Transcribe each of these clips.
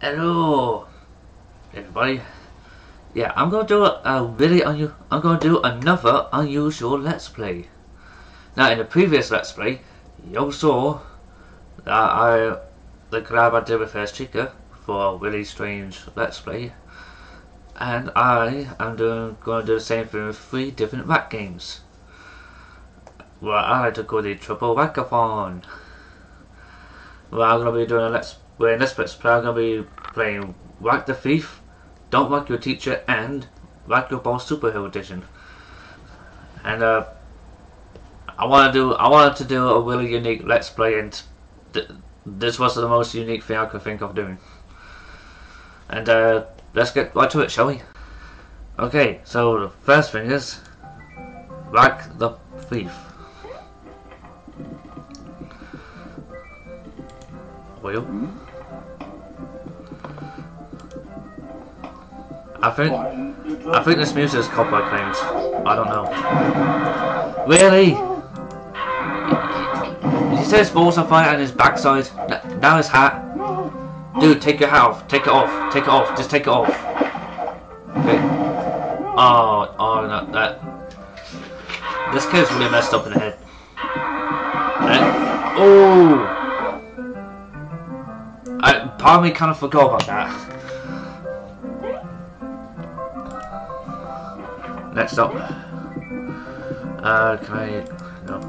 Hello, everybody. Yeah, I'm gonna do a, a really unu I'm gonna do another unusual Let's Play. Now, in the previous Let's Play, you saw that I the collab I did with First Chica for a really strange Let's Play, and I am doing gonna do the same thing with three different rat games. Well, I like to call the Triple Whackathon. Well, I'm gonna be doing a Let's well, in this Let's Play, I'm gonna be playing Whack the Thief, Don't Whack Your Teacher, and Whack Your Boss Superhero Edition. And uh, I want to do, I wanted to do a really unique Let's Play, and th this was the most unique thing I could think of doing. And uh, let's get right to it, shall we? Okay, so the first thing is Whack the Thief. Will. I think I think this music is copyright claims. I don't know. Really? Did you say his balls on fire and his backside? Now his hat? Dude, take your hat off. Take it off. Take it off. Just take it off. Okay. Oh, oh, no, that. This kid's really messed up in the head. And, oh! I, part of me kind of forgot about that. Next up. Uh, can I? No.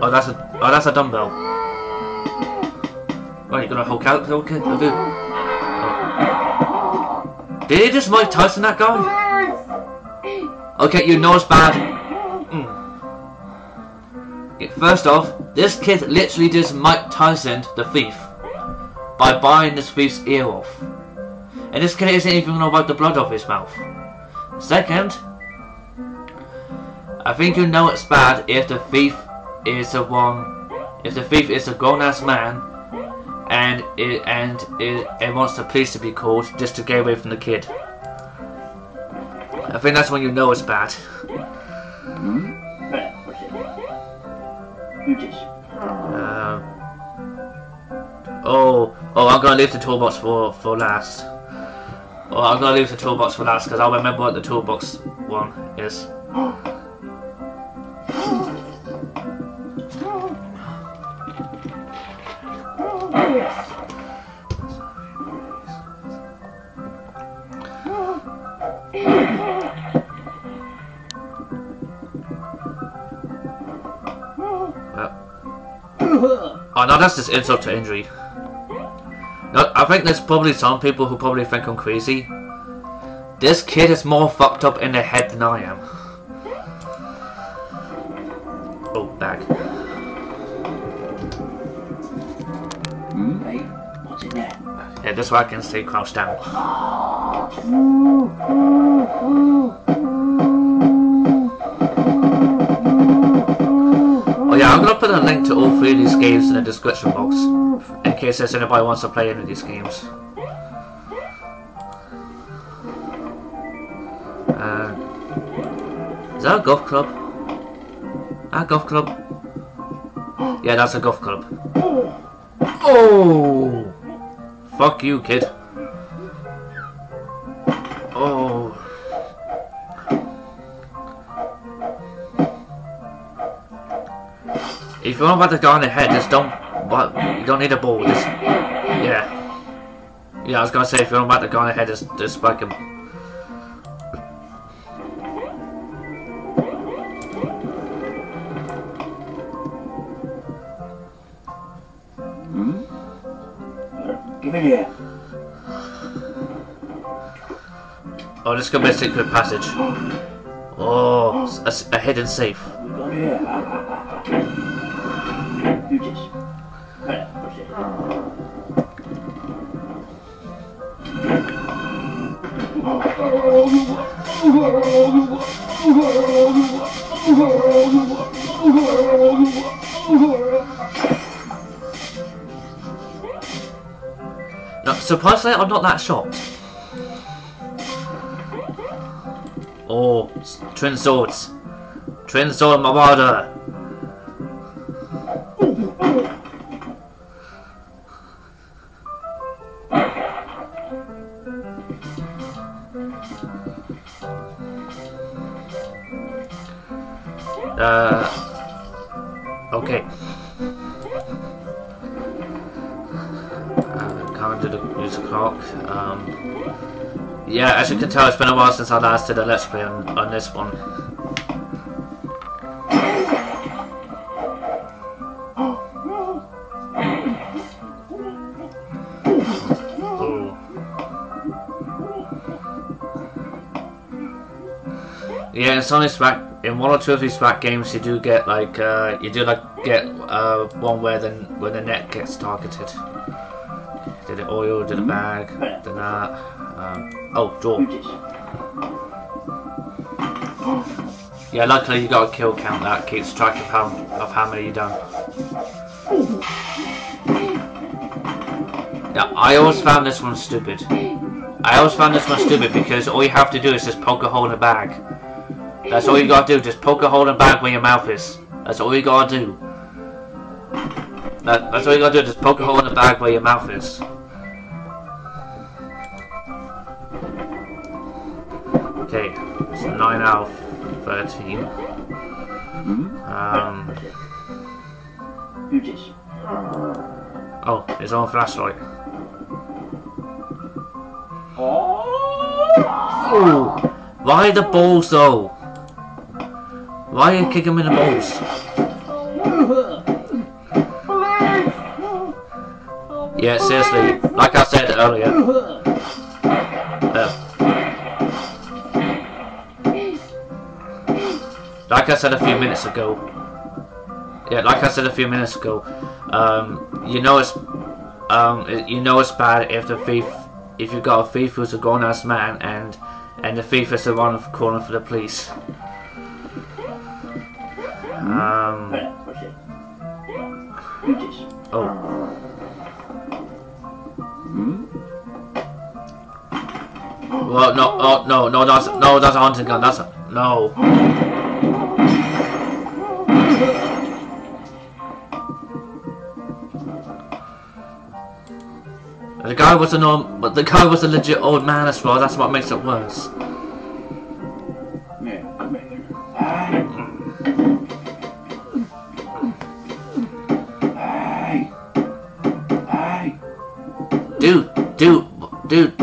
Oh, that's a. Oh, that's a dumbbell. Right, you gonna Hulk out, it? Oh. Did he just Mike Tyson that guy? Okay, you know it's bad. Mm. Yeah, first off, this kid literally just Mike Tyson the thief by buying this thief's ear off. And this kid isn't even gonna wipe the blood off his mouth. Second, I think you know it's bad if the thief is a one, if the thief is a grown-ass man, and it and it and wants the police to be called just to get away from the kid. I think that's when you know it's bad. Uh, oh, oh, I'm gonna leave the toolbox for for last. Oh, I'm gonna leave the toolbox for last because I'll remember what the toolbox one is. that's just insult to injury. No, I think there's probably some people who probably think I'm crazy. This kid is more fucked up in the head than I am. Oh, bag. Hmm? Hey, what's in there? Yeah, this way I can stay crouched down. Put a link to all three of these games in the description box, in case there's anybody wants to play any of these games. Uh, is that a golf club? A golf club? Yeah, that's a golf club. Oh! Fuck you, kid. If you want about to go on the head, just don't. But you don't need a ball. Just yeah. Yeah, I was gonna say if you want about to go on the head, just just spike him. Hmm? Give oh, it here. Oh, this could be a secret passage. Oh, a hidden safe. Got here. No, surprisingly, I'm not that shocked. Oh, twin swords. Twin sword Marauder. Um, yeah, as you can tell, it's been a while since I last did a let's play on, on this one. Yeah, some of back in one or two of these back games, you do get like uh, you do like get uh, one where then when the net gets targeted. Did it oil? Did a bag? Did that? Um, oh, this? Yeah, luckily you got a kill count that keeps track of how of how many you done. Yeah, I always found this one stupid. I always found this one stupid because all you have to do is just poke a hole in a bag. That's all you gotta do. Just poke a hole in a bag where your mouth is. That's all you gotta do. That, that's all you gotta do. Just poke a hole in the bag where your mouth is. Okay, it's nine out of thirteen. Um. Who's this? Oh, it's on flashlight. Oh! Why the balls though? Why you kick him in the balls? Yeah, seriously, like I said earlier. Like I said a few minutes ago. Yeah, like I said a few minutes ago. Um, you know it's um, you know it's bad if the thief, if you've got a thief who's a grown-ass man and and the thief is the one calling for the police. Um, oh, well, no, oh, no, no, that's no, that's a hunting gun. That's a, no. Guy was a norm, but the guy was a legit old man as well. That's what makes it worse. Yeah, come here. Hey. Hey. Hey. dude, dude, dude,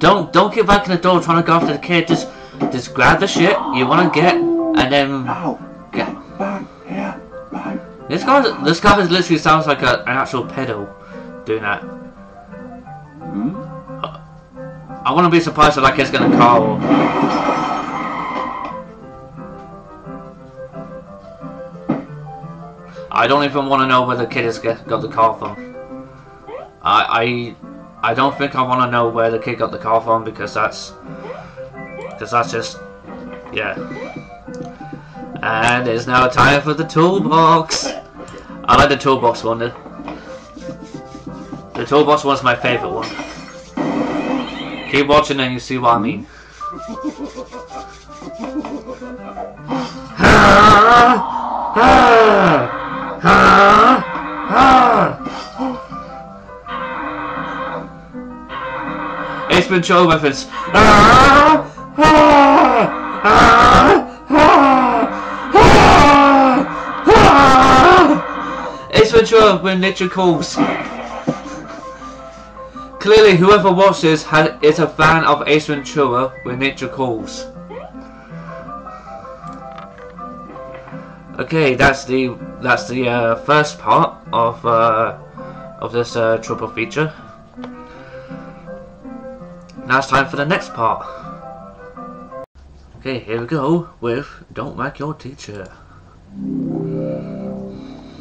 don't don't get back in the door trying to go after the kid. Just just grab the shit you want to get, and then get. Back here. This guy, this guy is literally sounds like a, an actual pedo doing that. I wouldn't be surprised if that kid's gonna call. I don't even want to know where the kid has got the call from. I, I, I don't think I want to know where the kid got the call from because that's, because that's just, yeah. And it's now time for the toolbox. I like the toolbox one. The, the toolbox one's my favorite one. Keep watching and you see what I mean. Ace Ventura reference. Ace Ventura when nature calls. Clearly, whoever watched this had, is a fan of Ace Ventura when nature calls. Okay, that's the that's the uh, first part of uh, of this uh, triple feature. Now it's time for the next part. Okay, here we go with "Don't Whack Your Teacher."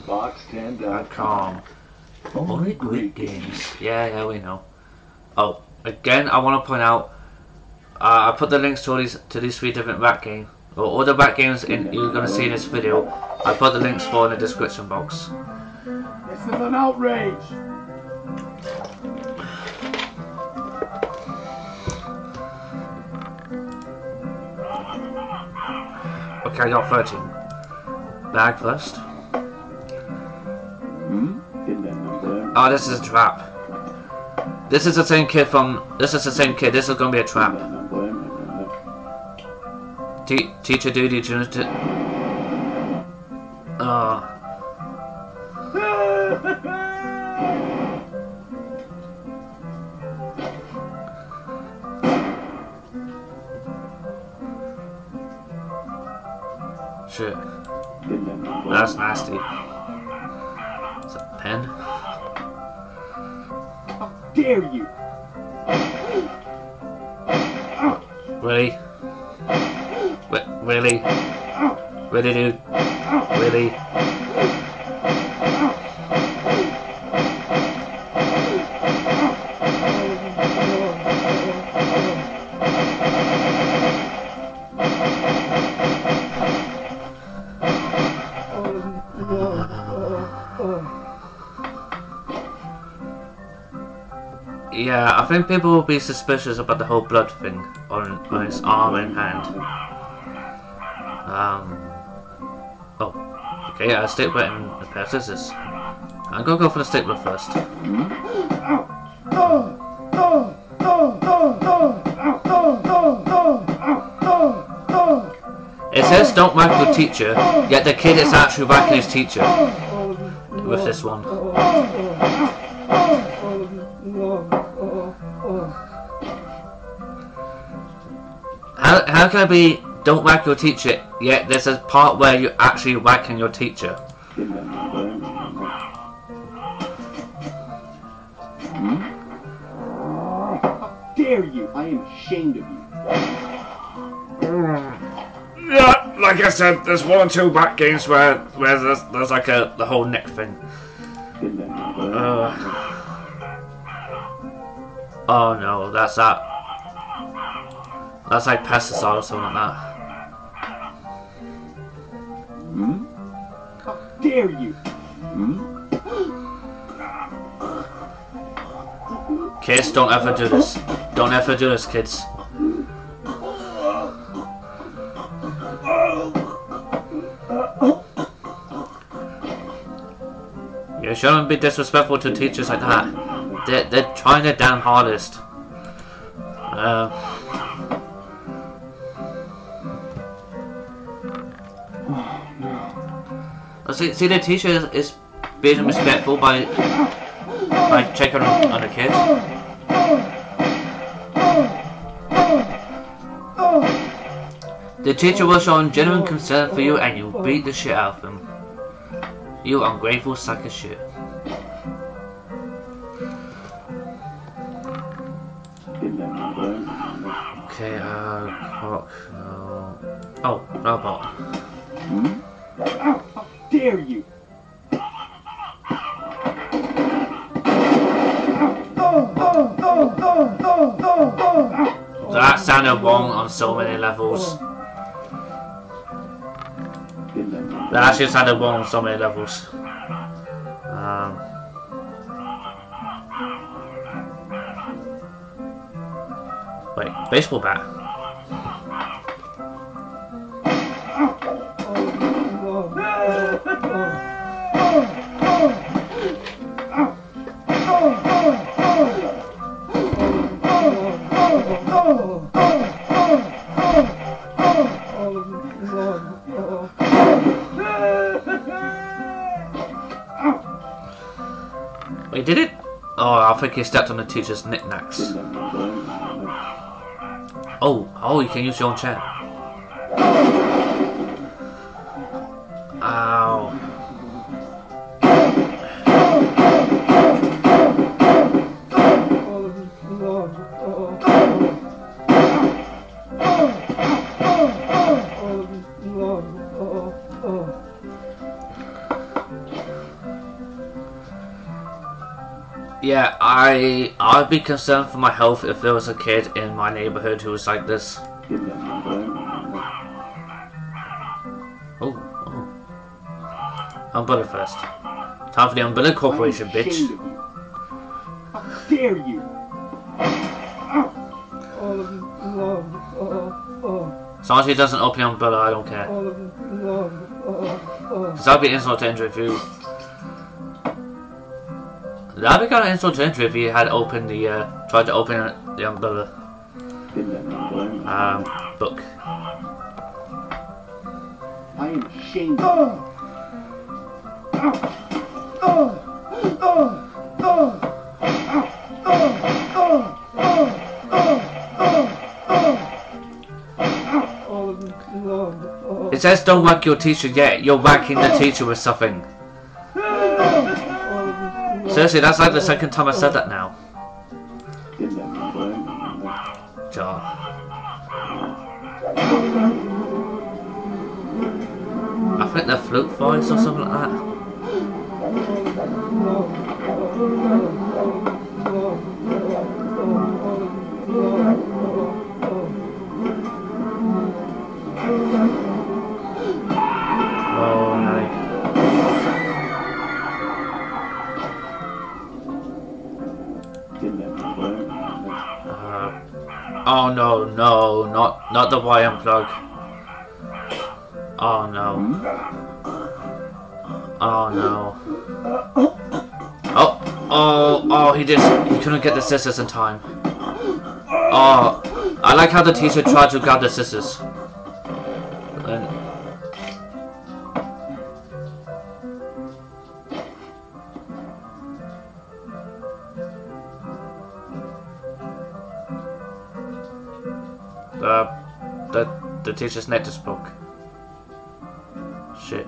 Box10.com. Com. Only great games. Yeah, yeah, we know. Oh, again, I want to point out. Uh, I put the links to all these to these three different rat games. Or all the rat games in, you're gonna see in this video. I put the links for in the description box. This is an outrage. Okay, I got 13. Bag first. Hmm? Get that number. Oh, this is a trap. This is the same kid from... This is the same kid. This is gonna be a trap. Te teacher duty to... to oh. Shit. That's nasty. Dare you? Really? Re- really? Really, dude? Really? Yeah, I think people will be suspicious about the whole blood thing on, on his arm and hand. Um. Oh. Okay, a stapler and a pair of scissors. I'm gonna go for the stapler first. It says don't whack your teacher, yet the kid is actually whacking his teacher with this one. How, how can I be don't whack your teacher, yet there's a part where you're actually whacking your teacher? How Dare you? I am ashamed of you. Yeah, like I said, there's one or two back games where where there's, there's like a the whole neck thing. Uh, oh no, that's that. That's like pesticide or something like that. How Dare you? Kids, don't ever do this. Don't ever do this, kids. You shouldn't be disrespectful to teachers like that. They're, they're trying their damn hardest. Uh, See, see, the teacher is, being respectful by by checking on, on the kids. The teacher was showing genuine concern for you and you beat the shit out of him. You ungrateful sack of shit. Okay, uh, cock, no. Oh, robot. Sounded wrong on so many levels. That actually sounded wrong on so many levels. Um, wait, baseball bat. Wait, did it? Oh, I think he stepped on the teacher's knickknacks. Oh, oh, you can use your own chair. Ow. Yeah, I I'd be concerned for my health if there was a kid in my neighborhood who was like this. Oh, oh. Umbrella first. Time for the Umbrella Corporation, I am bitch. ashamed of you. How dare you? As long as he doesn't open the umbrella, I don't care. Because that'd be insult to injury if you. That'd be kind of insult to injury if he had opened the, uh, tried to open the umbrella um, book. I am ashamed of you. Is it says don't whack your teacher yet, you're whacking the teacher with something. Seriously, that's like the second time I said that now. John. I think they're flute voice or something like that. No, no, not not the YM plug. Oh no. Oh no. Oh, oh, oh, he just, he couldn't get the scissors in time. Oh, I like how the teacher tried to grab the scissors. The, the, the teacher's just broke. Shit.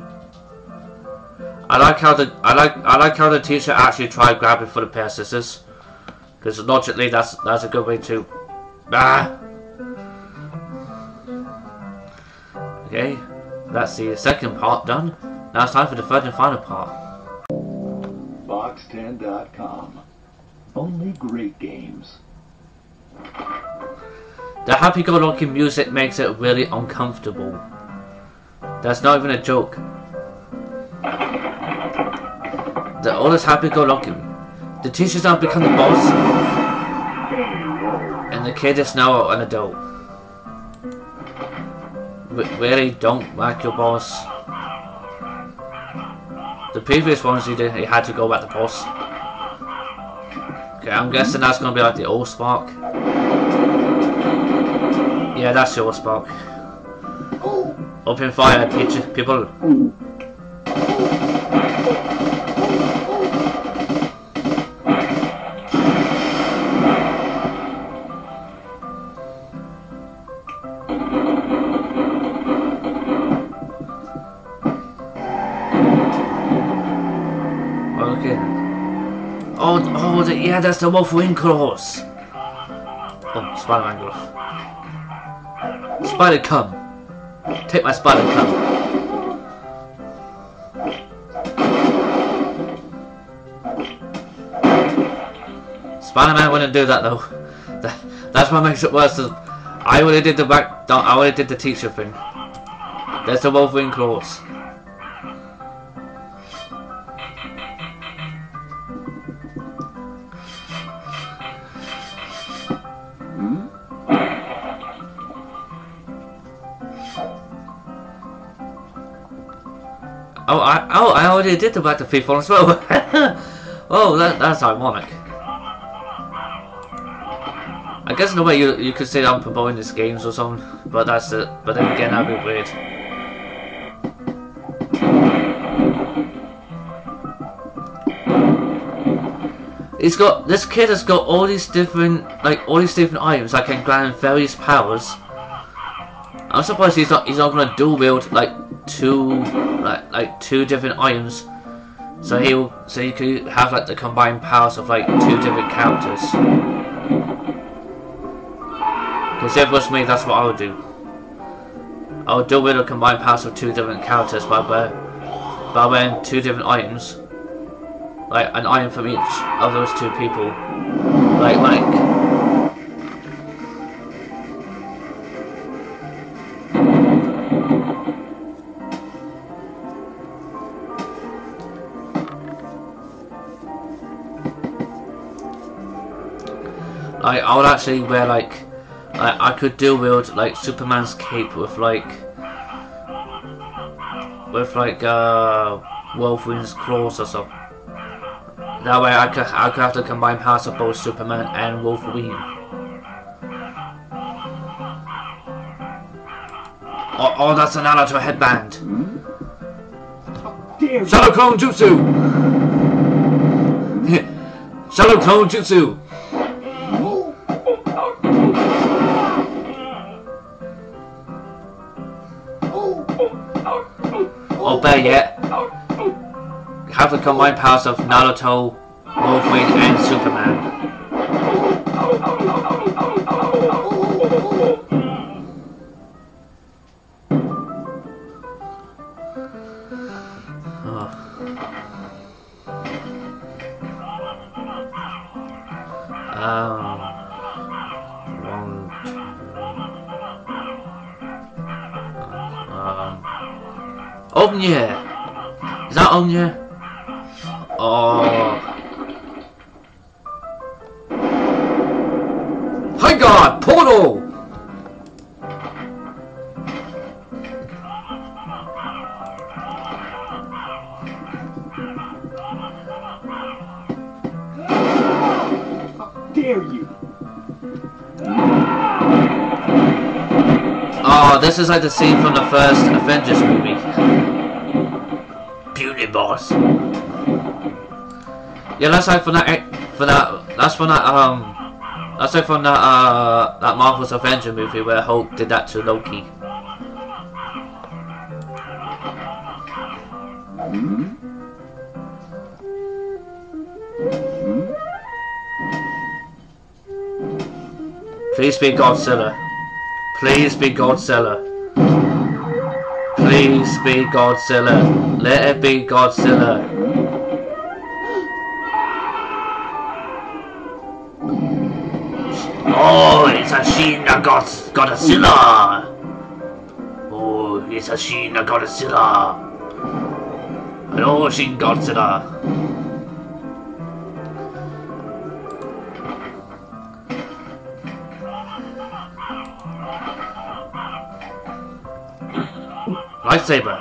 I like how the I like I like how the teacher actually tried grabbing for the pair of scissors, because logically that's that's a good way to. Ah. Okay, that's the second part done. Now it's time for the third and final part. Box10.com. Only great games. The happy-go-lucky music makes it really uncomfortable. That's not even a joke. The all is happy-go-lucky. The teacher's now become the boss, and the kid is now an adult. Really, don't whack your boss. The previous ones he did, he had to go back the boss. Okay, I'm guessing that's gonna be like the old Spark. Yeah, that's your Spark. Open fire, people. Oh, oh, yeah, that's the Wolverine Claws. Oh, Spider-Man Claws. Spider come. Take my spider come. Spider-Man wouldn't do that though. That's what makes it worse. I would have did the back. I would have did the teacher thing. There's the Wolverine claws. I already did the back to FIFA as well. oh, that that's ironic. I guess in a way you you could say that I'm promoting these games or something, but that's it. But then again, that'd be weird. He's got this kid has got all these different like all these different items that can grant various powers. I'm surprised he's not he's not gonna dual wield like two like like two different items. So he'll so he could have like the combined powers of like two different characters. Because if it was me, that's what I would do. I would dual wield the combined powers of two different characters by wear by wearing two different items. Like an item from each of those two people. Like like Like I would actually wear like, like I could dual wield like Superman's cape with like with like uh Wolverine's claws or something. That way I could I could have to combine powers of both Superman and Wolverine. Oh, oh that's an Naruto headband. Dare Shadow Clone Jutsu! Shadow Clone Jutsu! Or better yet, have the combined powers of Naruto, Wolverine, and Superman. Dare you? Oh, this is like the scene from the first Avengers movie. Beauty boss. Yeah, that's like from that. For that. That's from that. Um. That's like from that. Uh. That Marvel's Avenger movie where Hulk did that to Loki. Please be Godzilla. Please be Godzilla. Please be Godzilla. Let it be Godzilla. Oh, it's a Sheena God Godzilla. Oh, it's a Sheena Godzilla. Hello, Shin Godzilla. Lightsaber.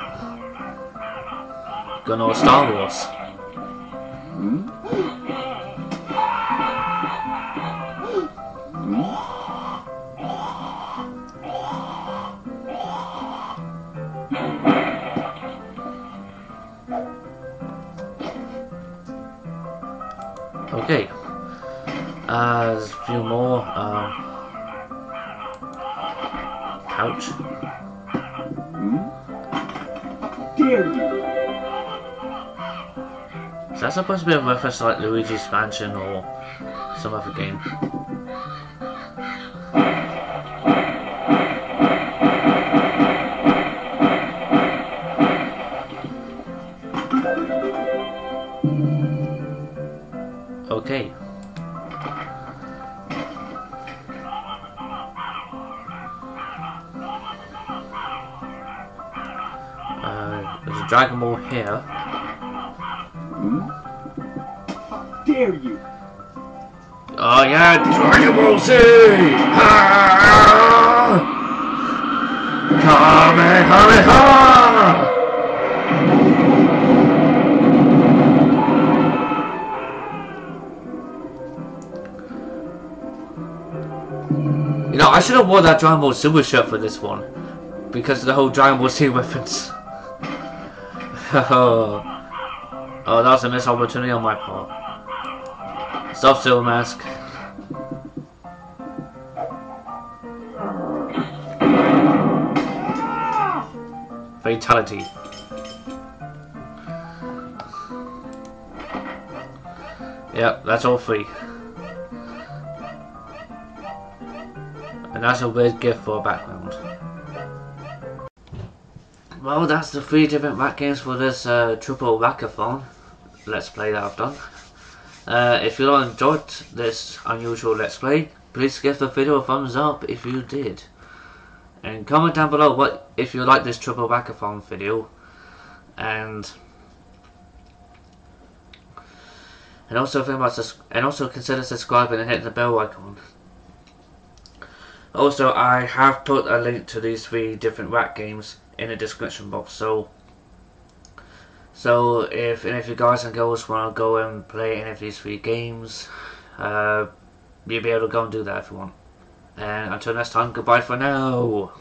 Gonna Star Wars. Okay. Uh, there's a few more. Um, couch. Is that supposed to be a reference to like Luigi's Mansion or some other game? Yeah, Dragon! Kamehameha! You know, I should have worn that Dragon Ball Super shirt for this one. Because of the whole Dragon Ball Z reference. oh, that was a missed opportunity on my part. Sub-Zero Mask. Fatality. Yep, that's all free. And that's a weird gift for a background. Well, that's the three different rack games for this uh, triple wackathon. Let's play that I've done. Uh, if you enjoyed this unusual let's play, please give the video a thumbs up if you did. And comment down below what if you like this triple wackathon video. And and also think about and also consider subscribing and hitting the bell icon. Also, I have put a link to these three different rack games in the description box. So, so if any of you guys and girls want to go and play any of these three games, uh, you'll be able to go and do that if you want. And until next time, goodbye for now.